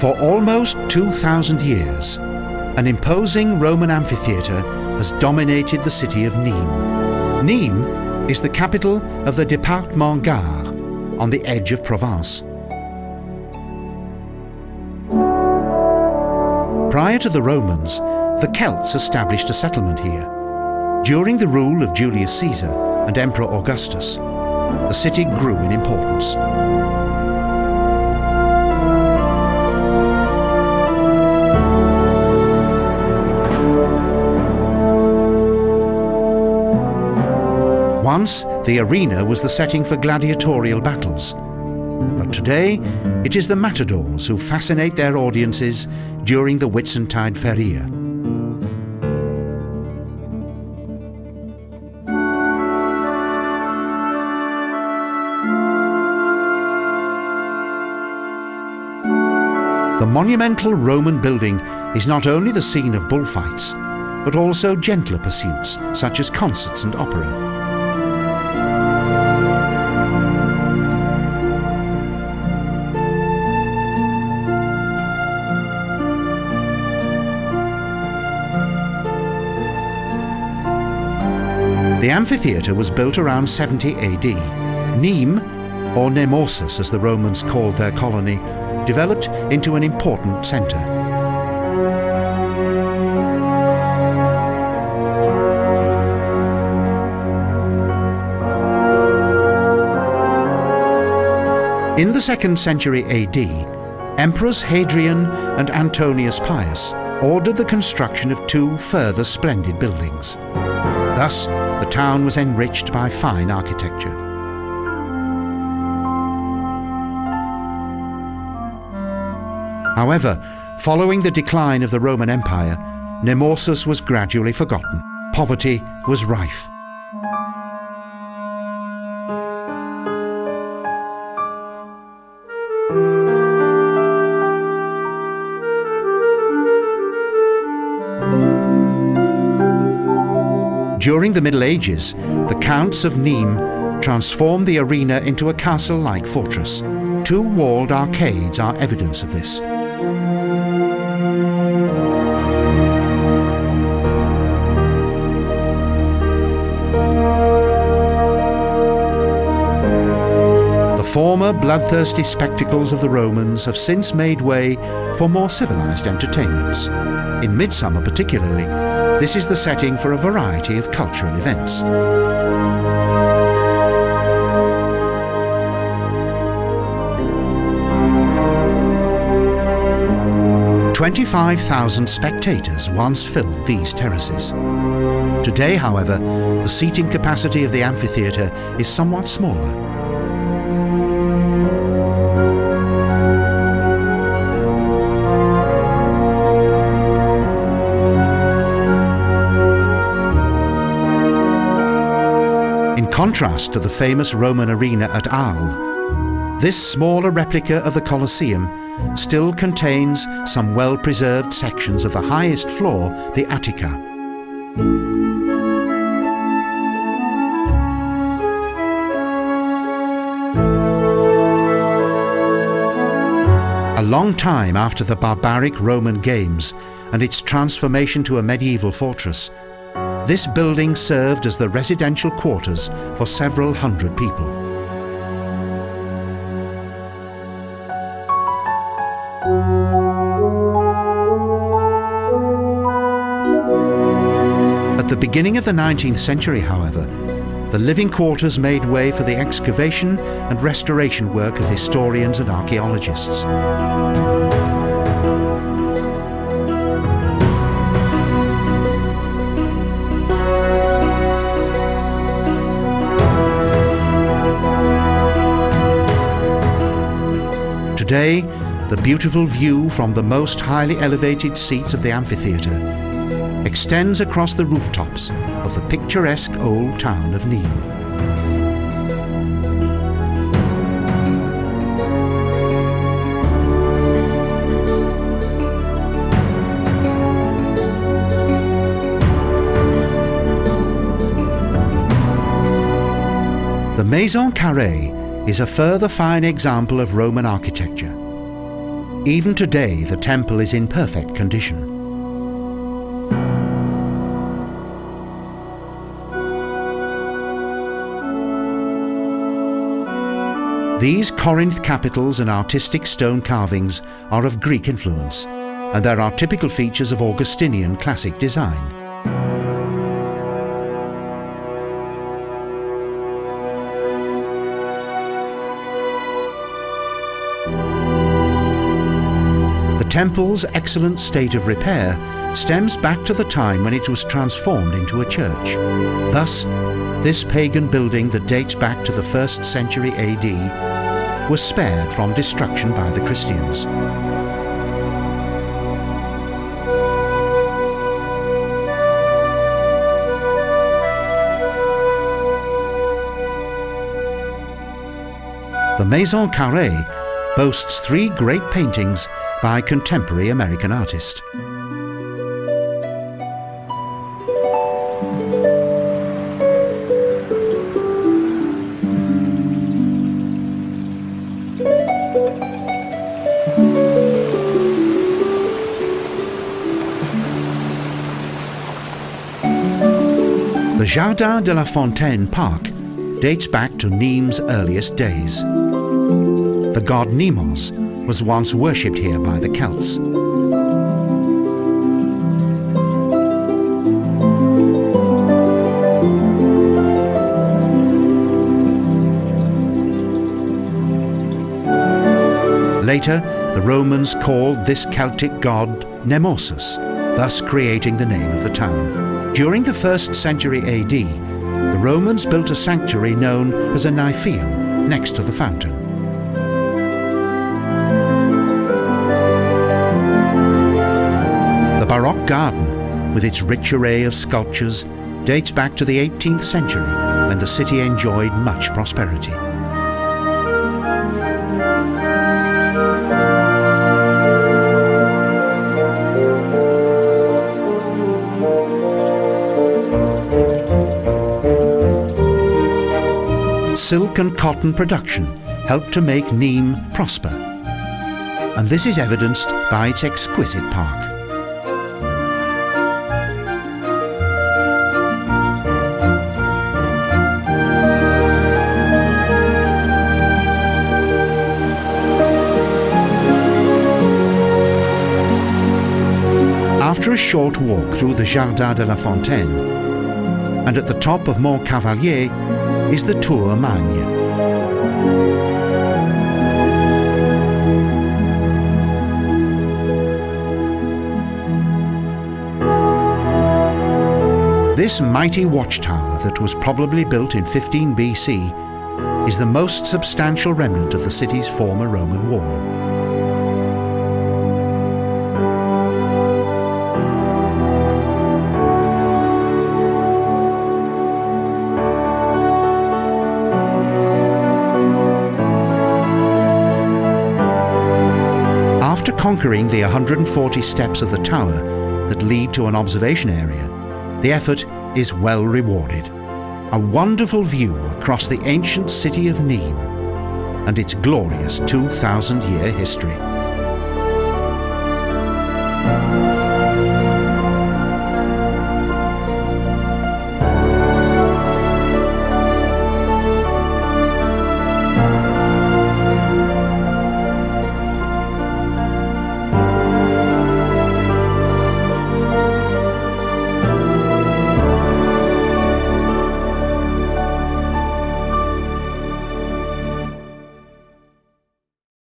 For almost 2,000 years, an imposing Roman amphitheatre has dominated the city of Nîmes. Nîmes is the capital of the Département Gard, on the edge of Provence. Prior to the Romans, the Celts established a settlement here. During the rule of Julius Caesar and Emperor Augustus, the city grew in importance. Once, the arena was the setting for gladiatorial battles. But today, it is the matadors who fascinate their audiences during the Whitsuntide Feria. The monumental Roman building is not only the scene of bullfights, but also gentler pursuits such as concerts and opera. Amphitheatre was built around 70 AD. Nîmes, or Nemausus as the Romans called their colony, developed into an important centre. In the 2nd century AD, Emperors Hadrian and Antonius Pius ordered the construction of two further splendid buildings. Thus, the town was enriched by fine architecture. However, following the decline of the Roman Empire, Nemausus was gradually forgotten. Poverty was rife. During the Middle Ages, the Counts of Nîmes transformed the arena into a castle-like fortress. Two walled arcades are evidence of this. The former bloodthirsty spectacles of the Romans have since made way for more civilized entertainments. In midsummer particularly, this is the setting for a variety of cultural events. Twenty-five thousand spectators once filled these terraces. Today, however, the seating capacity of the amphitheatre is somewhat smaller contrast to the famous Roman arena at Arles, this smaller replica of the Colosseum still contains some well-preserved sections of the highest floor, the Attica. A long time after the barbaric Roman games and its transformation to a medieval fortress, this building served as the residential quarters for several hundred people. At the beginning of the 19th century, however, the living quarters made way for the excavation and restoration work of historians and archaeologists. Today, the beautiful view from the most highly elevated seats of the amphitheatre extends across the rooftops of the picturesque old town of Nîmes. The Maison Carrée is a further fine example of Roman architecture. Even today, the temple is in perfect condition. These Corinth capitals and artistic stone carvings are of Greek influence, and there are typical features of Augustinian classic design. Temple's excellent state of repair stems back to the time when it was transformed into a church. Thus, this pagan building that dates back to the 1st century AD was spared from destruction by the Christians. The Maison Carrée boasts three great paintings by contemporary American artist. The Jardin de la Fontaine Park dates back to Nimes' earliest days. The god Nemos was once worshipped here by the Celts. Later, the Romans called this Celtic god Nemausus, thus creating the name of the town. During the 1st century AD, the Romans built a sanctuary known as a Nymphaeum next to the fountain. The Baroque garden, with its rich array of sculptures, dates back to the 18th century when the city enjoyed much prosperity. silk and cotton production helped to make Nîmes prosper. And this is evidenced by its exquisite park. A short walk through the Jardin de la Fontaine, and at the top of Mont Cavalier is the Tour Magne. This mighty watchtower that was probably built in 15 BC is the most substantial remnant of the city's former Roman wall. Conquering the 140 steps of the tower that lead to an observation area, the effort is well rewarded. A wonderful view across the ancient city of Nîmes and its glorious 2,000-year history.